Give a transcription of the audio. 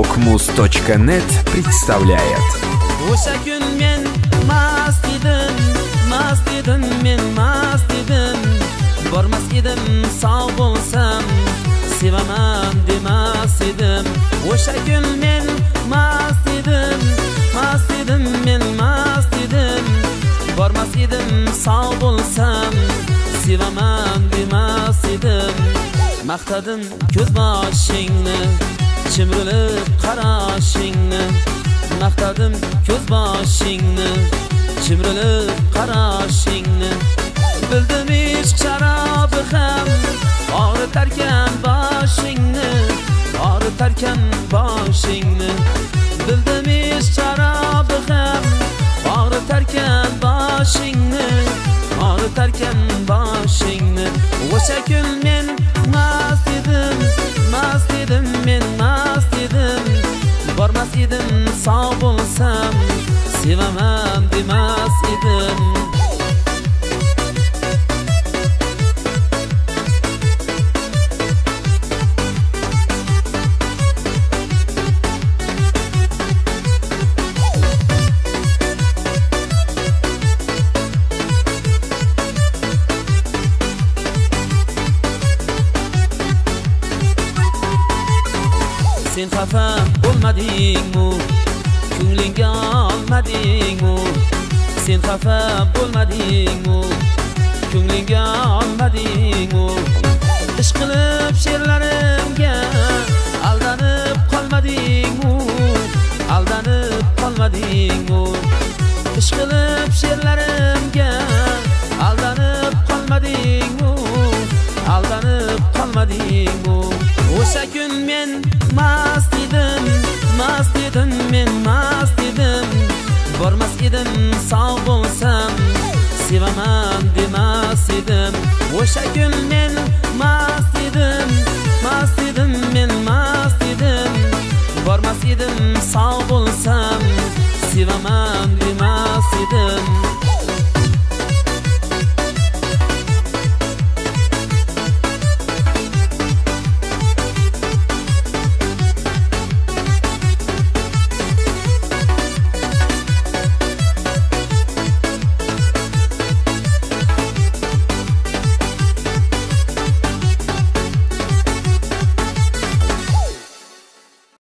Muz.net представляет bormas edim sog' bo'lsam sevaman demas edim o'sha kun men mast edim mast edim men mast edim bormas edim sog' bo'lsam sevaman demas edim maqtadim ko'z boshingni chimrilib qarashingni maqtadim ko'z boshingni chimrilib qarashingni bildim ishq sharobi ham og'ritarkan boshingni og'ritarkan boshingni bildim ishq sharobi ham og'ritarkan boshingni og'ritarkan boshingni o'sha kun edim sog' bo'lsam sevaman demas edim sen xafa bo'lmadingmi? Ko'nglingga olmadingmi? Sen xafa bo'lmadingmi? Ko'nglingga olmadingmi? күн мен мас едім мас едім мен мас едім бармас едім сау болсам сыйламам демас едім o'sha kun men mast edim mast edim men mast edim bormas edim sog' bo'lsam sevaman demas edim.